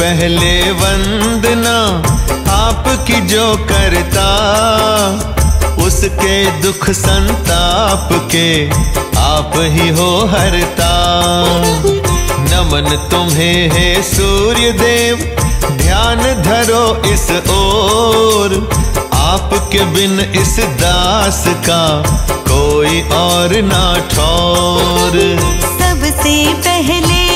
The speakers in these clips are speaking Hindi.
पहले वंदना आपकी जो करता, उसके दुख संताप के आप ही हो हरता। नमन तुम्हें है सूर्य देव ध्यान धरो इस ओर। आपके बिन इस दास का कोई और ना ठोर। सबसे पहले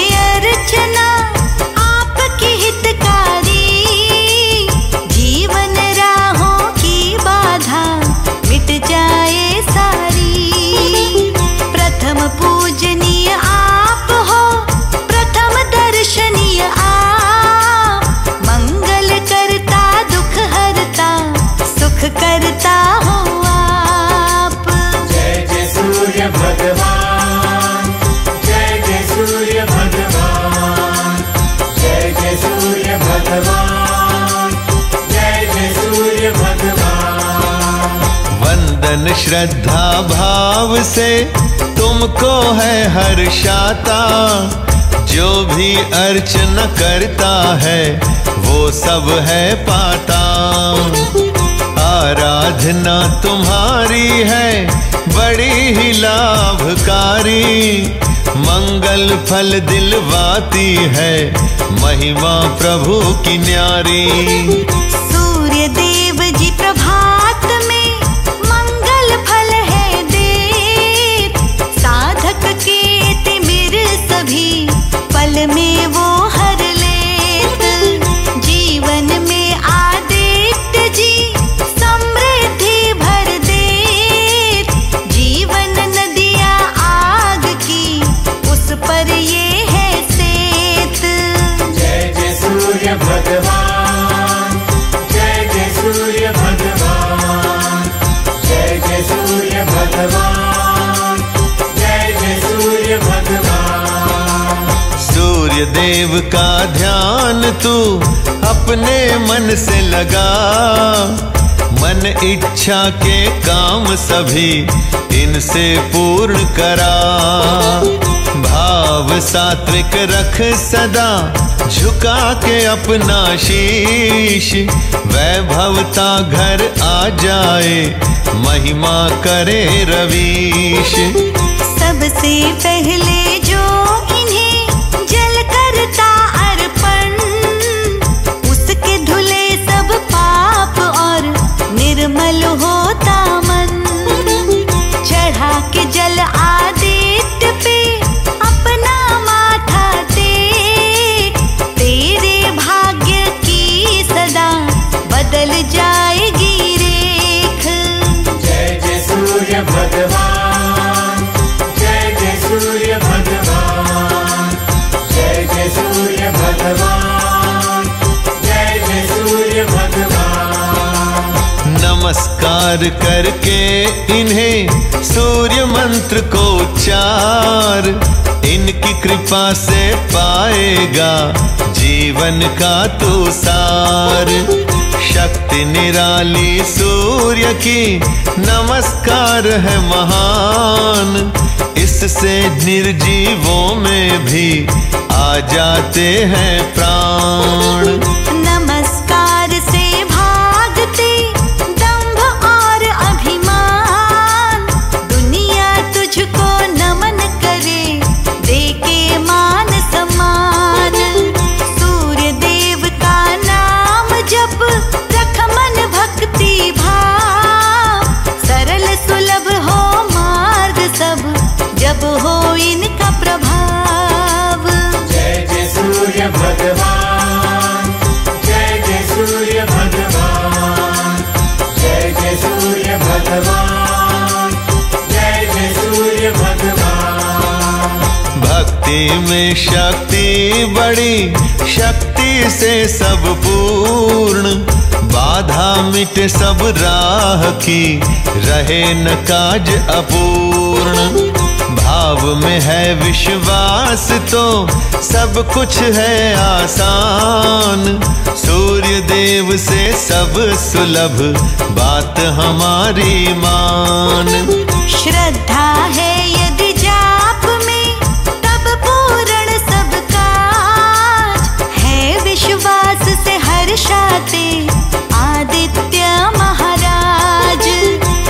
श्रद्धा भाव से तुमको है हर्षाता जो भी अर्चना करता है, वो सब है पाता। आराधना तुम्हारी है, बड़ी ही लाभकारी। मंगल फल दिलवाती है, महिमा प्रभु की न्यारी। का ध्यान तू अपने मन से लगा। मन इच्छा के काम सभी इनसे पूर्ण करा। भाव सात्विक रख सदा झुका के अपना शीश। वैभवता घर आ जाए, महिमा करे रवीश। सबसे पहले नमस्कार करके इन्हें सूर्य मंत्र को चार इनकी कृपा से पाएगा जीवन का तू सार शक्ति निराली सूर्य की नमस्कार है महान। इससे निर्जीवों में भी आ जाते हैं प्राण। में शक्ति बड़ी, शक्ति से सब पूर्ण। बाधा मिट सब राह की, रहे न काज अपूर्ण। भाव में है विश्वास तो सब कुछ है आसान। सूर्य देव से सब सुलभ, बात हमारी मान। श्रद्धा है दर्शाते आदित्य महाराज।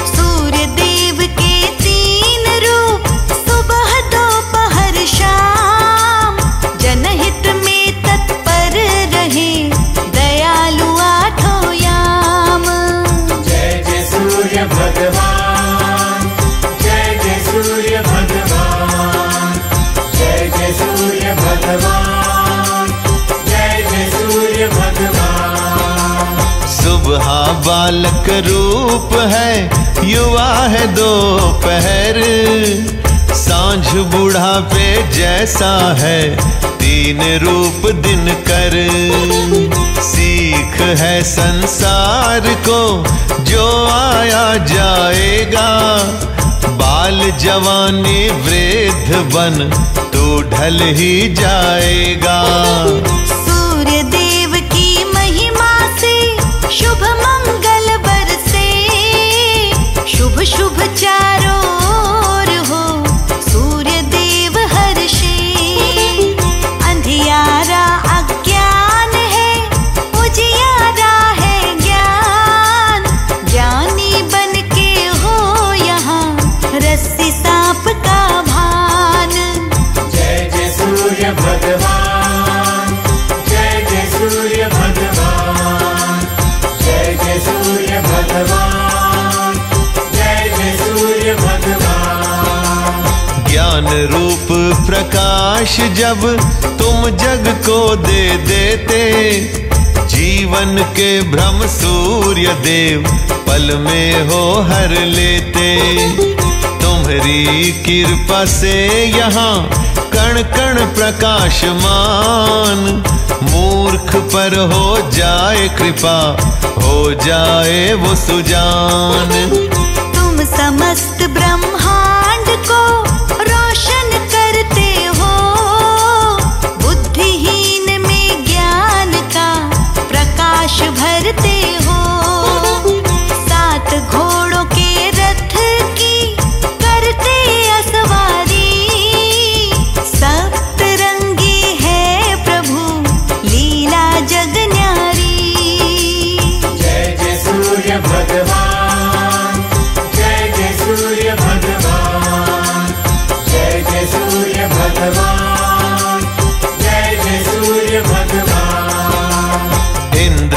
सूर्य देव के तीन रूप, सुबह, दोपहर, शाम। जनहित में तत्पर रहे दयालु आठों याम। जय जय सूर्य भगवान, जय जय सूर्य भगवान, जय जय सूर्य भगवान। सुबह बालक रूप है, युवा है दोपहर। साँझ बूढ़ापे जैसा है, तीन रूप दिन कर। सीख है संसार को, जो आया जाएगा। बाल जवानी वृद्ध बन, तू ढल ही जाएगा। शुभ चारों प्रकाश जब तुम जग को दे देते, जीवन के भ्रम सूर्य देव पल में हो हर लेते। तुम्हारी कृपा से यहाँ कण कण प्रकाशमान, मूर्ख पर हो जाए कृपा, हो जाए वो सुजान।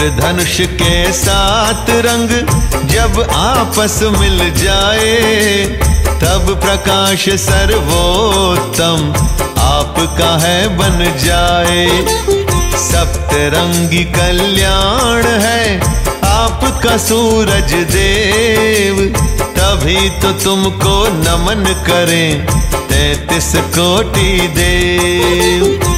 इंद्रधनुष के सात रंग जब आपस मिल जाए, तब प्रकाश सर्वोत्तम आपका है बन जाए। सप्तरंगी कल्याण है आपका सूरज देव, तभी तो तुमको नमन करें तैतीस कोटि देव।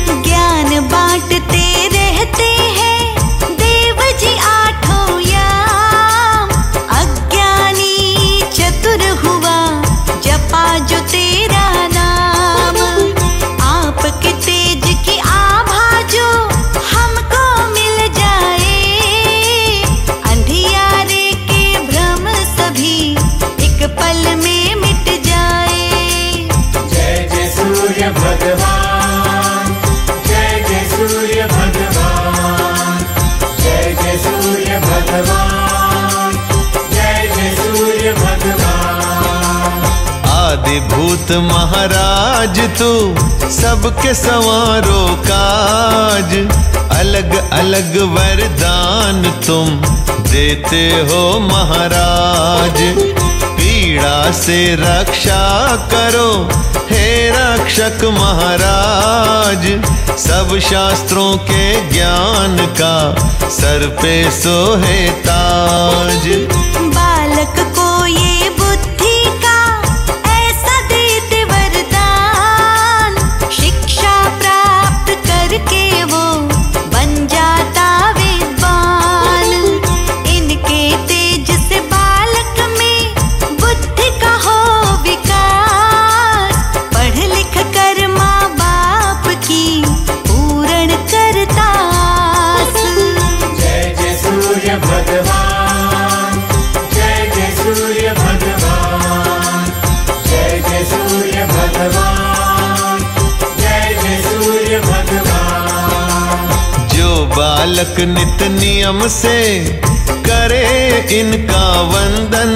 भूत महाराज, तू सबके संवारो काज। अलग अलग वरदान तुम देते हो महाराज। पीड़ा से रक्षा करो हे रक्षक महाराज। सब शास्त्रों के ज्ञान का सर पे सोहे ताज। बालक नित नियम से करे इनका वंदन।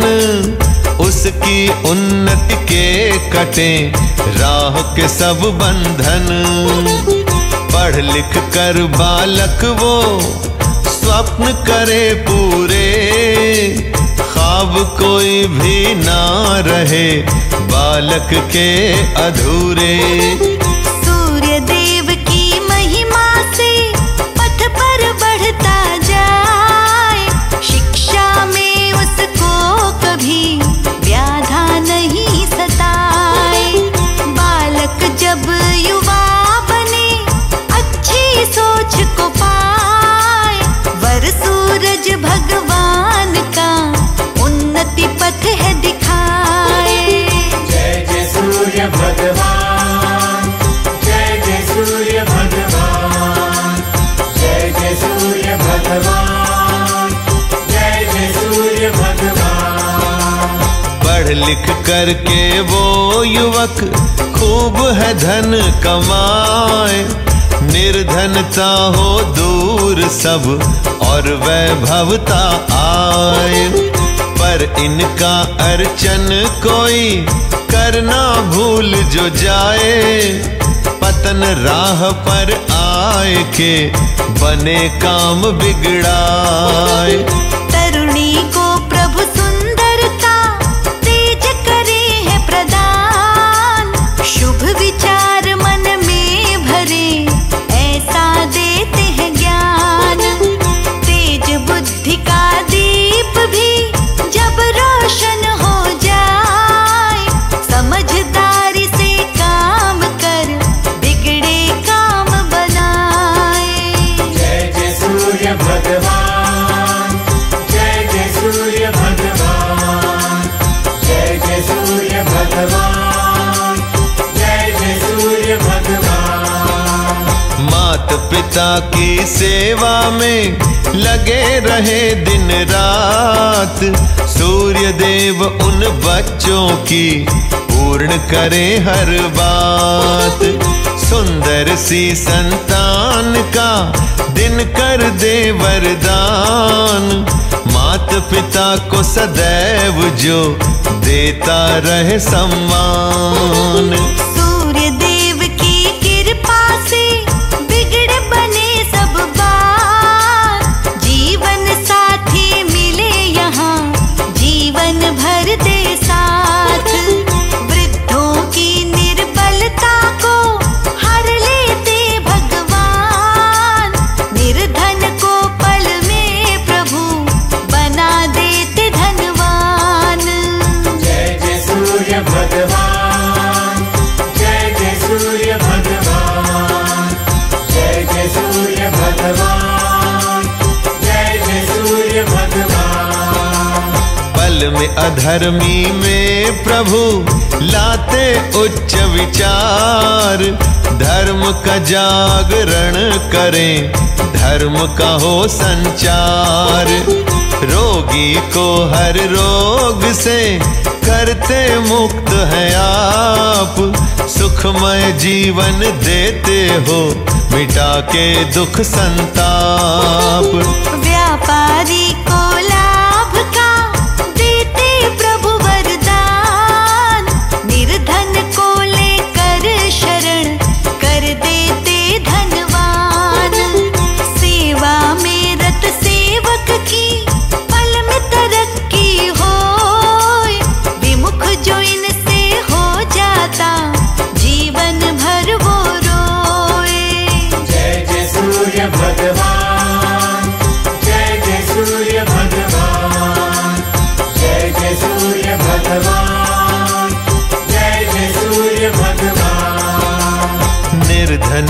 उसकी उन्नति के कटे राह के सब बंधन। पढ़ लिख कर बालक वो स्वप्न करे पूरे। ख्वाब कोई भी ना रहे बालक के अधूरे। लिख करके वो युवक खूब है धन कमाए। निर्धनता हो दूर सब और वैभवता आए। पर इनका अर्चन कोई करना भूल जो जाए। पतन राह पर आए के बने काम बिगड़ाए। पिता की सेवा में लगे रहे दिन रात। सूर्य देव उन बच्चों की पूर्ण करे हर बात। सुंदर सी संतान का दिन कर दे वरदान। मात पिता को सदैव जो देता रहे सम्मान। अधर्मी में प्रभु लाते उच्च विचार। धर्म का जागरण करें, धर्म का हो संचार। रोगी को हर रोग से करते मुक्त है आप। सुखमय जीवन देते हो, मिटा के दुख संताप।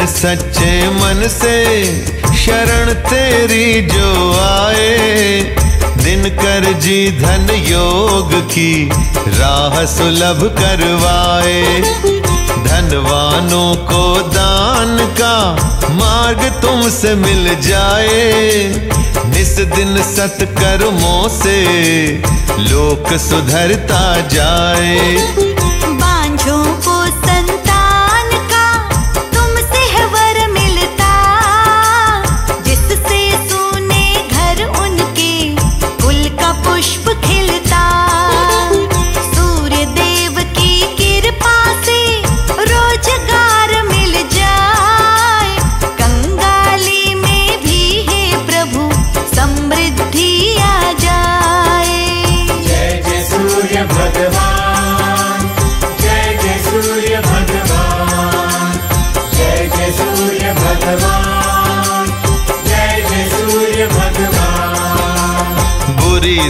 सच्चे मन से शरण तेरी जो आए। दिन कर जी धन योग की राह सुलभ करवाए। धनवानों को दान का मार्ग तुमसे मिल जाए। निस दिन सत्कर्मों से लोक सुधरता जाए।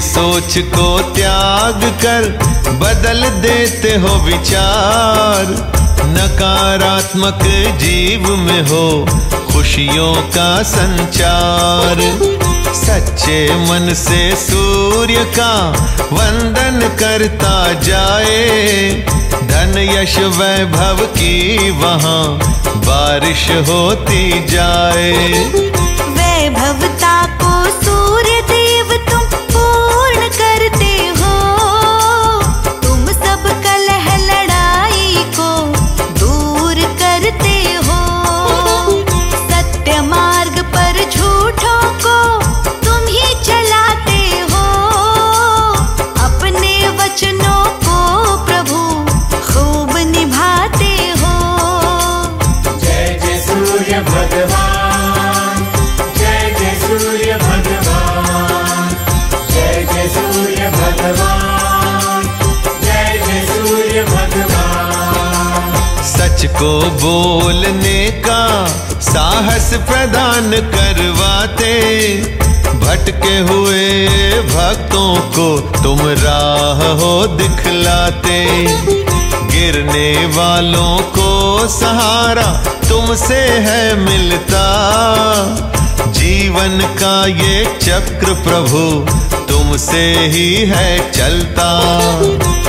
सोच को त्याग कर बदल देते हो विचार। नकारात्मक जीव में हो खुशियों का संचार। सच्चे मन से सूर्य का वंदन करता जाए। धन यश वैभव की वहाँ बारिश होती जाए। वैभवता को बोलने का साहस प्रदान करवाते। भटके हुए भक्तों को तुम राह हो दिखलाते। गिरने वालों को सहारा तुमसे है मिलता। जीवन का ये चक्र प्रभु तुमसे ही है चलता।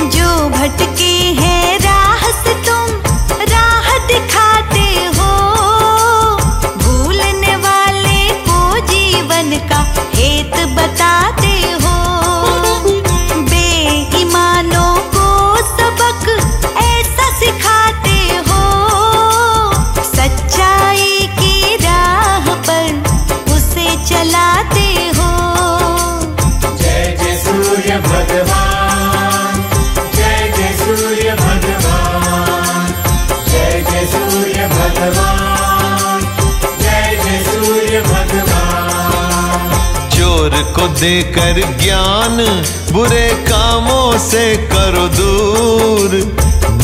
जो भटके देकर ज्ञान, बुरे कामों से करो दूर।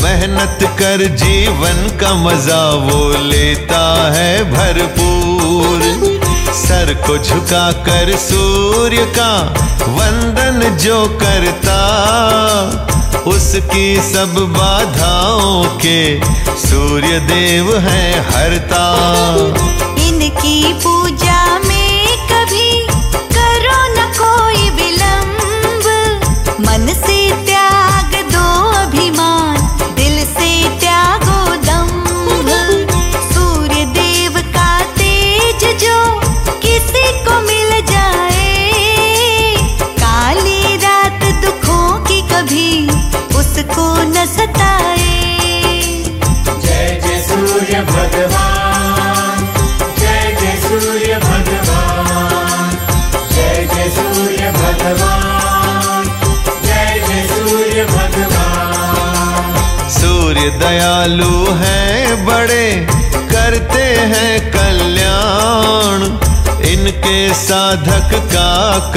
मेहनत कर जीवन का मज़ा वो लेता है भरपूर। सर को झुका कर सूर्य का वंदन जो करता, उसकी सब बाधाओं के सूर्य देव है हरता।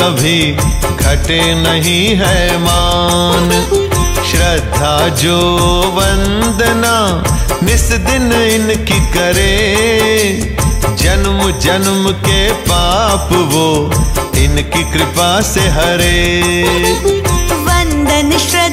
कभी घटे नहीं है मान। श्रद्धा जो वंदना, निस दिन इनकी करे। जन्म जन्म के पाप वो इनकी कृपा से हरे। वंदन श्रद्धा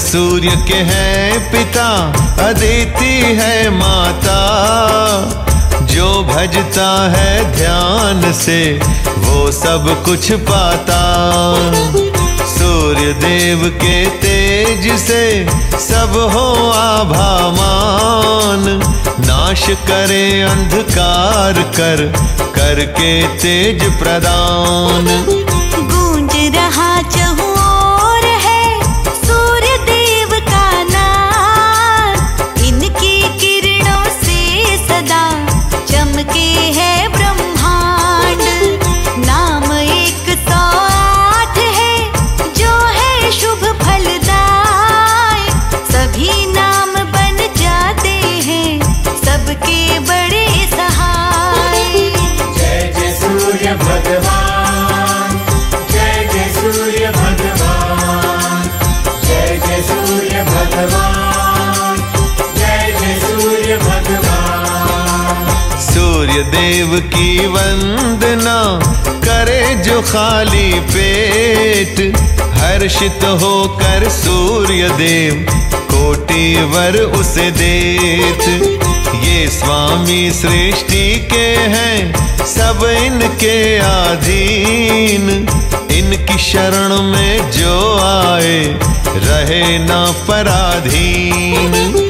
सूर्य के हैं पिता, अदिति है माता। जो भजता है ध्यान से, वो सब कुछ पाता। सूर्य देव के तेज से, सब हो आभामान। नाश करे अंधकार कर, करके तेज प्रदान। देव की वंदना करे जो खाली पेट। हर्षित होकर सूर्य देव कोटि वर उसे देत। ये स्वामी सृष्टि के हैं, सब इनके अधीन इनकी शरण में जो आए, रहे ना पराधीन।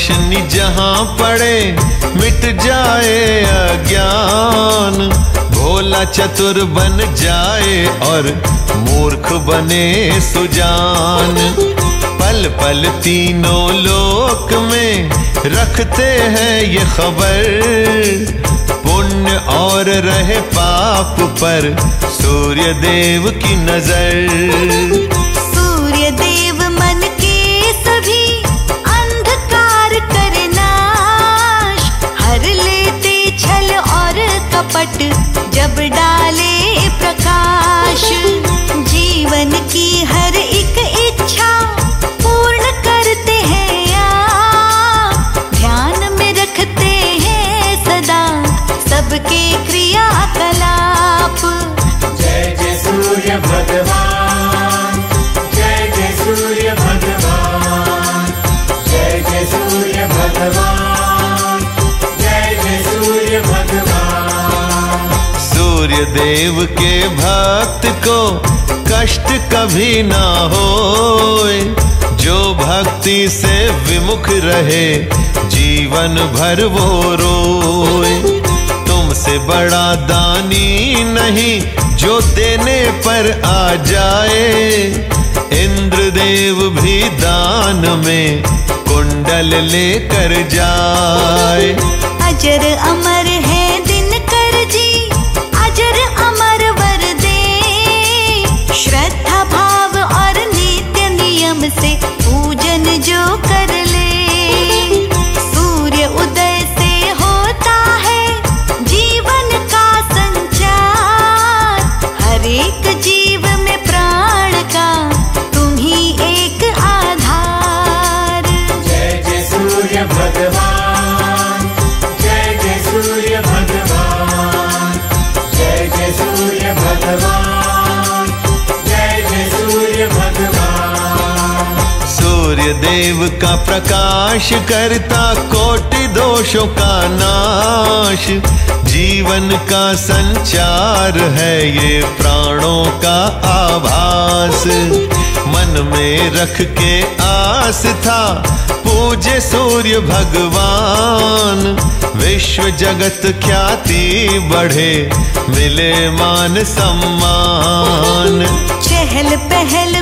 रोशनी जहाँ पड़े, मिट जाए अज्ञान। भोला चतुर बन जाए और मूर्ख बने सुजान। पल पल तीनों लोक में रखते हैं ये खबर। पुण्य और रहे पाप पर सूर्य देव की नज़र। कपट जब डाले प्रकाश जीवन की हर देव के भक्त को कष्ट कभी ना हो जो भक्ति से विमुख रहे, जीवन भर वो रोए। तुमसे बड़ा दानी नहीं, जो देने पर आ जाए। इंद्रदेव भी दान में कुंडल लेकर जाए। अजर अमर देव का प्रकाश करता कोटि दोषों का नाश। जीवन का संचार है ये प्राणों का आभास। मन में रख के आस था पूजे सूर्य भगवान। विश्व जगत ख्याति बढ़े, मिले मान सम्मान। चहल पहल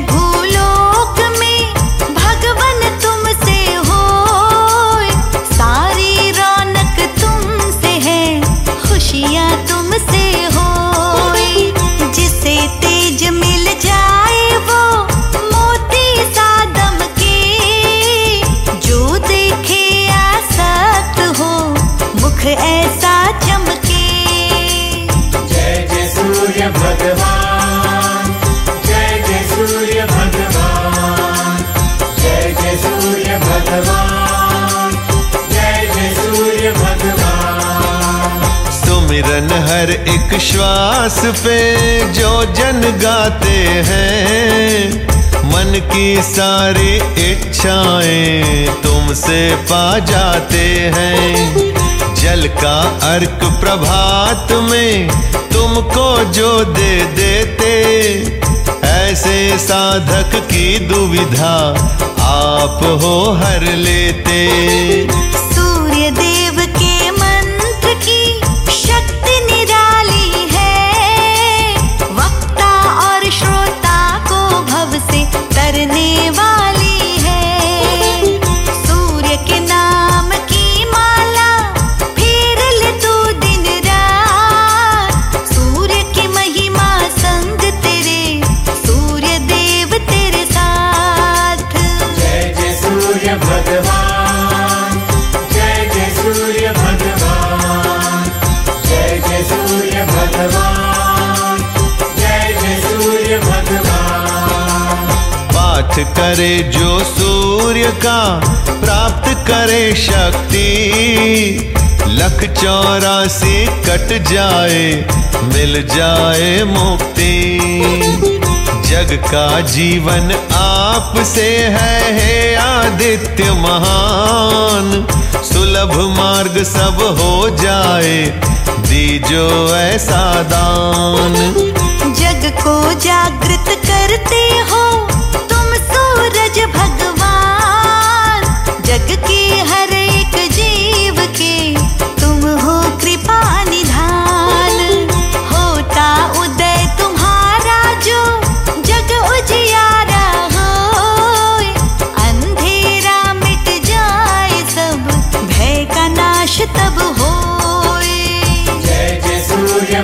हर एक श्वास पे जो जन गाते हैं। मन की सारी इच्छाएँ तुमसे पा जाते हैं। जल का अर्क प्रभात में तुमको जो दे देते, ऐसे साधक की दुविधा आप हो हर लेते। करे जो सूर्य का, प्राप्त करे शक्ति। लख चौरासी कट जाए, मिल जाए मुक्ति। जग का जीवन आप से है, हे आदित्य महान। सुलभ मार्ग सब हो जाए, दीजो ऐसा दान। जग को जागृत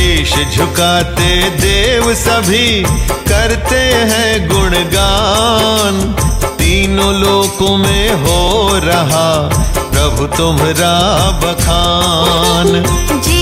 शीश झुकाते देव सभी करते हैं गुणगान। तीनों लोकों में हो रहा प्रभु तुम्हारा बखान। जीवन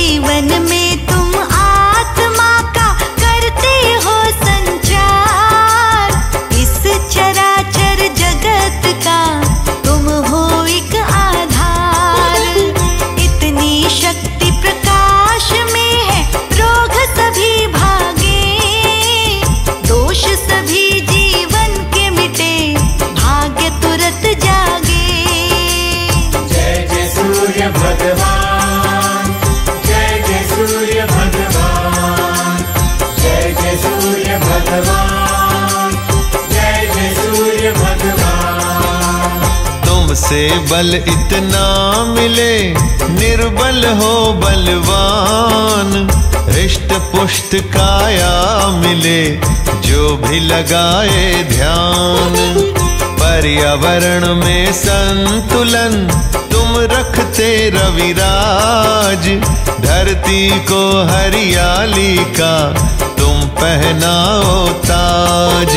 तुमसे बल इतना मिले, निर्बल हो बलवान। रिष्ट पुष्ट काया मिले, जो भी लगाए ध्यान। पर्यावरण में संतुलन, तुम रखते रविराज। धरती को हरियाली का तुम पहनाओ ताज।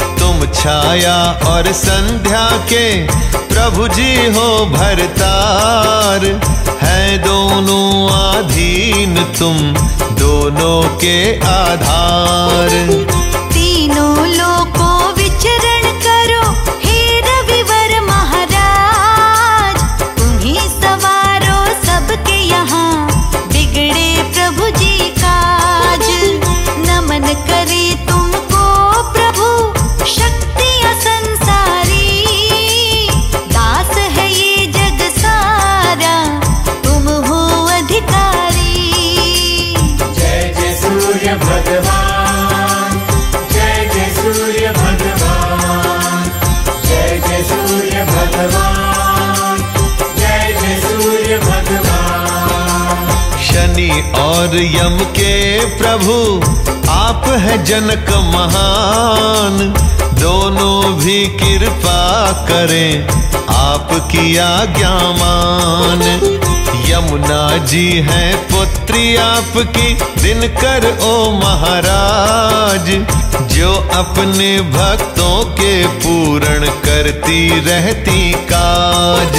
छाया और संध्या के प्रभु जी हो भरतार। है दोनों आधीन तुम, दोनों के आधार। और यम के प्रभु, आप है जनक महान। दोनों भी कृपा करें आपकी आज्ञा मान। यमुना जी है पुत्री आपकी, दिनकर ओ महाराज। जो अपने भक्तों के पूर्ण करती रहती काज।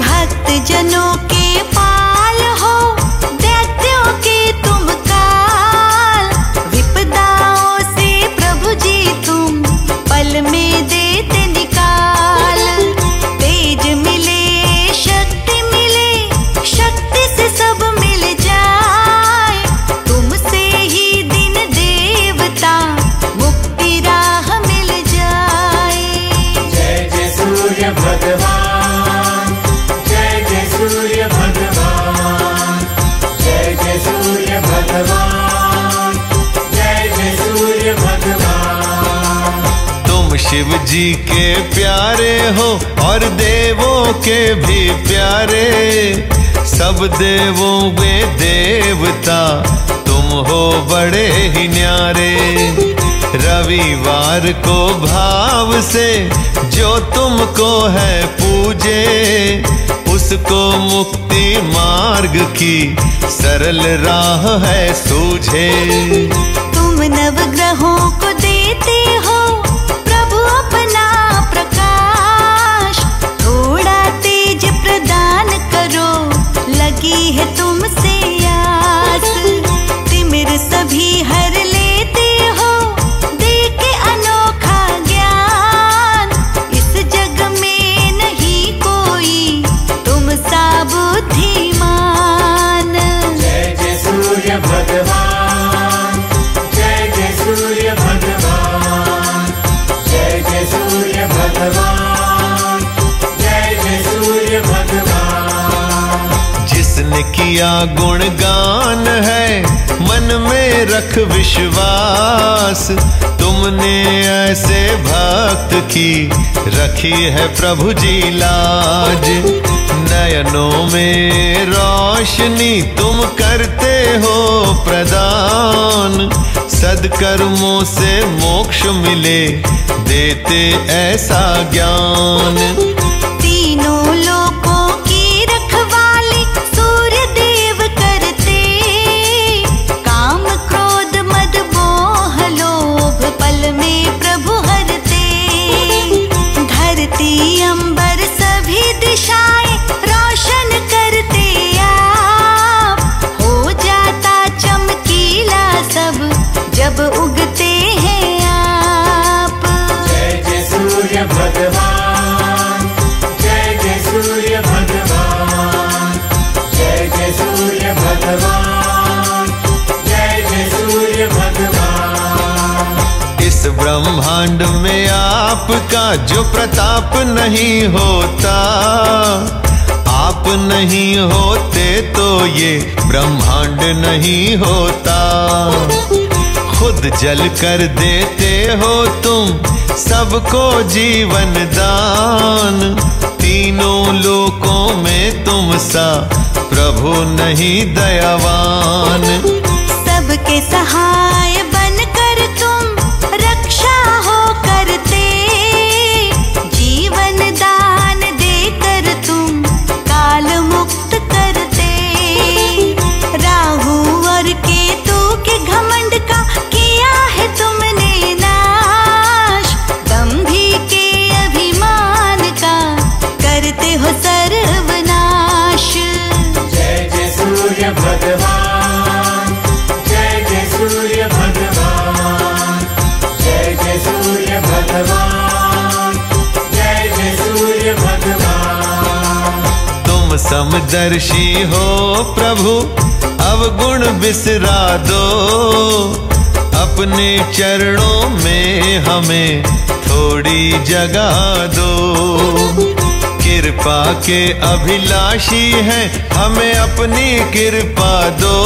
भक्त जनों जी के प्यारे हो और देवों के भी प्यारे। सब देवों में देवता तुम हो बड़े ही न्यारे। रविवार को भाव से जो तुमको है पूजे, उसको मुक्ति मार्ग की सरल राह है सूझे। तुम नवग्रहों को किया गुणगान है, मन में रख विश्वास। तुमने ऐसे भक्त की रखी है प्रभु जी लाज। नयनों में रोशनी तुम करते हो प्रदान। सदकर्मों से मोक्ष मिले, देते ऐसा ज्ञान। जो प्रताप नहीं होता, आप नहीं होते तो ये ब्रह्मांड नहीं होता। खुद जल कर देते हो तुम सबको जीवन दान। तीनों लोकों में तुम सा प्रभु नहीं दयावान। सबके सहाय समदर्शी हो प्रभु अवगुण बिसरा दो। अपने चरणों में हमें थोड़ी जगह दो। कृपा के अभिलाषी हैं, हमें अपनी कृपा दो।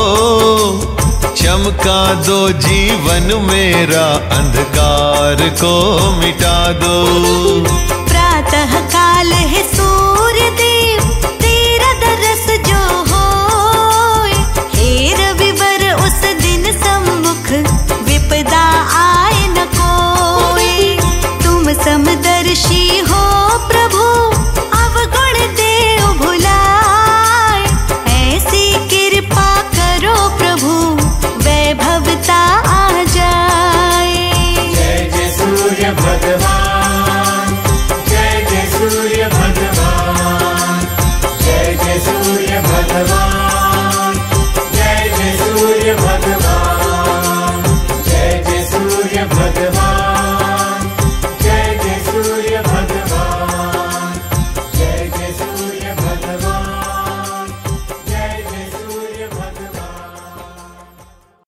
चमका दो जीवन मेरा, अंधकार को मिटा दो।